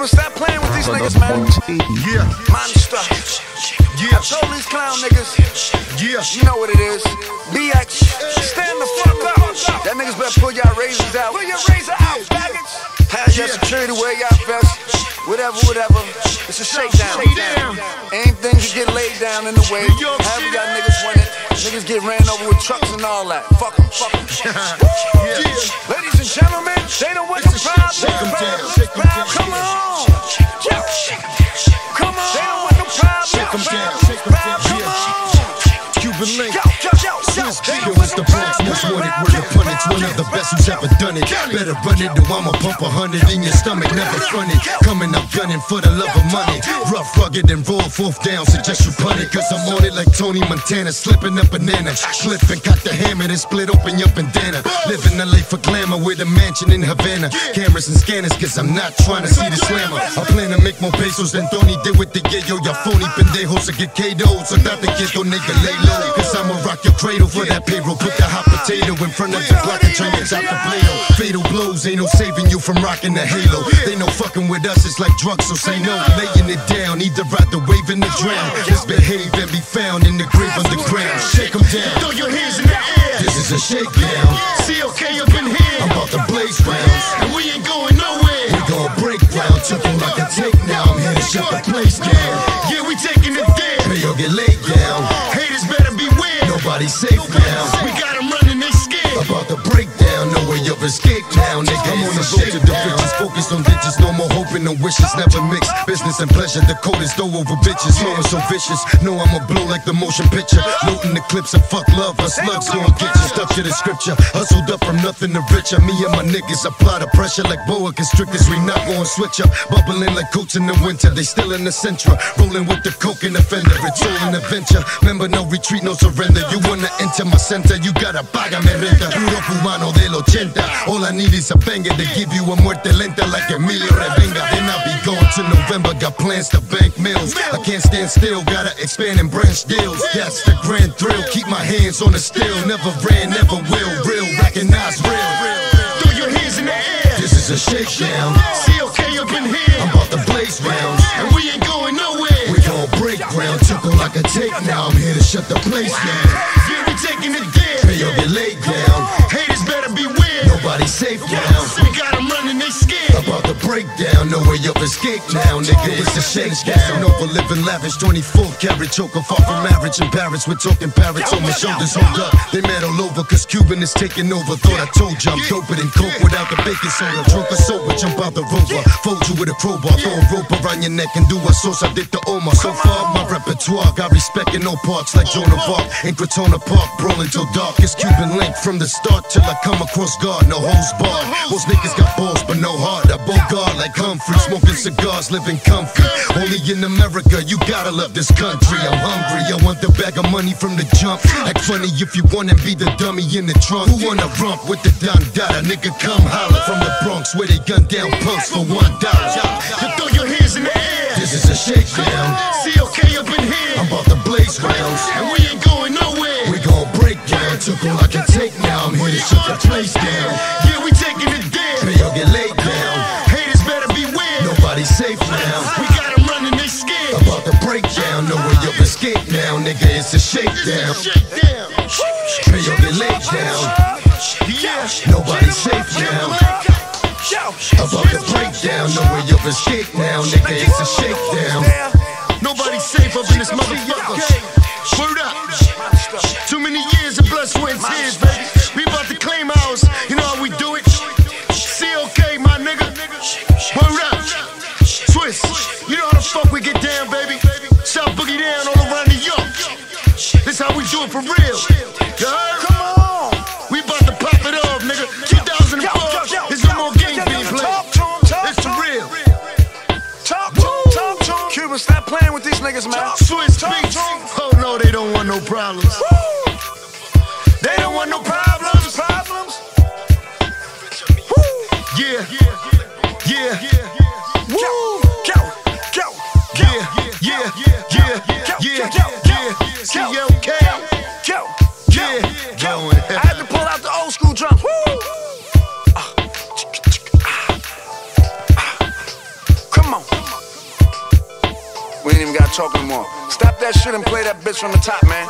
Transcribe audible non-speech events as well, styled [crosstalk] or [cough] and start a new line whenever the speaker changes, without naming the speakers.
Cuban, stop playing with these niggas, man.
Yeah,
Monster.
yeah,
I told these clown niggas,
yeah.
you know what it is. BX, stand the fuck up. That niggas better pull y'all razors out. Pull your razor out, faggots. Have your security, wear y'all vest. Whatever, whatever. It's a shakedown.
Shakedown.
Anything can get laid down in the way.
York
However y'all niggas win it. Niggas get ran over with trucks and all that. Fuck 'em, fuck 'em. [laughs]
Yeah.
Ladies and gentlemen, they don't want the problem.
Shake 'em down, shake down.
Come on. Come on. They don't want no problem.
Shake 'em down, shake down.
Come on.
Cuban link.
Yo, yo, yo, yo. They
Yo,
don't want
it's
no
the punish. One of the best who's ever done it. Better run it, or I'ma pump a hundred in your stomach, never front it. Coming up gunning for the love of money. Rough, rugged, and raw, fourth down, suggest you punt it. Cause I'm on it like Tony Montana, slipping a banana. Slip got the hammer, then split open your bandana. Living life for glamour with a mansion in Havana. Cameras and scanners, cause I'm not trying to see the slammer. I plan to make more pesos than Tony did with the yayo. Your phony pendejos to get KO'd. So that the kid don't nigga lay low. Cause I'ma rock your cradle for that payroll. Put the hot potato in front of the block and turn your top to Play-Doh. Fatal blows, ain't no saving you from rocking the halo. They no fucking with us, it's like drugs, so say no. Laying it down, either ride the wave in the drown. Misbehave and be found in the grave underground. Shake 'em down. Throw your hands in the air. This is a shakedown. COK up in here. I'm about to blaze rounds. And we ain't going nowhere. We gon' break ground. Took 'em like a take now. I'm here to shut the place down. Yeah, we taking it there. Pay or get laid down. Haters better beware. Nobody's safe now. We got 'em running, they scared. About to break No of escape now, nigga. I'm on the road to the riches. Focused on digits. No more hoping and no wishes. Never mix business and pleasure. The code is though over bitches. Flowing so vicious. No, I'ma blow like the motion picture. Loading the clips of fuck love. Our slugs gon' get you stuck to the scripture. Hustled up from nothing to richer. Me and my niggas apply the pressure like boa constrictors. We not gon' switch up. Bubbling like coats in the winter. They still in the centra. Rolling with the coke in the fender. It's all an adventure. Remember, no retreat, no surrender. You wanna enter my center. You gotta págame renta. Puro cubano del 80. All I need is a banger to give you a muerte lenta like Emilio Rebenga. Then I'll be going to November. Got plans to bank mills. I can't stand still. Gotta expand and branch deals. That's the grand thrill. Keep my hands on the steel. Never ran, never will. Real, recognize real. Throw your hands in the air. This is a shakedown. COK up in here. I'm about to blaze rounds. And we ain't going nowhere. We gon' break ground. Took like a take now. I'm here to shut the place down. Yeah, we taking it there. About to break down. No way of escape now, nigga. It's a shakedown. Over living lavish. 24 karat choker. Far from marriage in Paris. We're talking parrots on my shoulders. Hold up. They mad all over. Cause Cuban is taking over. Thought I told you I'm doper than coke without the baking soda. Drunk or sober. Jump out the rover. Fold you with a crowbar. Throw a rope around your neck and do a sauce. I did the Omar. So far, my repertoire. Got respect in no parts like Joan of Arc. In Crotona Park. Brawling till dark. It's Cuban link from the start till I come across guard. No hoes barred. Most niggas got balls, but no heart. I bogart like Humphrey. Smoking cigars, living comfy. Only in America, you gotta love this country. I'm hungry. I want the bag of money from the jump. Act funny if you wanna be the dummy in the trunk. Who wanna rump with the Don Dada? Nigga, come holler from the Bronx where they gun down punks for one dollar. You throw your hands in the air. This is a shakedown. COK up in here. I'm about to blaze rounds. And we ain't going nowhere. We gon' break down. Took all I can take now. I'm here to shut the place down. Yeah, we taking it safe now. We got 'em running, they scared. About to break down. No way of escape now, nigga. It's a shakedown. Pay or get laid down.
Yeah.
Nobody's safe now. About to break down. No way of escape now, nigga. It's a shakedown. Nobody's safe up in this motherfucker. Word up. Too many years of blood, sweat, and tears, baby. We about to claim ours. This how we do it for real. You heard?
Come on.
We about to pop it off, nigga. 2004. There's no more games being played.
Talk to 'em, talk
It's for real.
Talk to 'em, talk to. Cuban, stop playing with these niggas, man. Swizz Beatz.
Oh no, they don't want no problems.
They don't want no problems. Problems.
Yeah, yeah,
We ain't even gotta talk anymore. Stop that shit and play that bitch from the top, man.